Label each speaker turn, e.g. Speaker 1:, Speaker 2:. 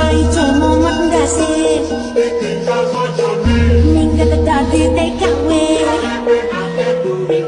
Speaker 1: Ai cho mô mắt đã xem?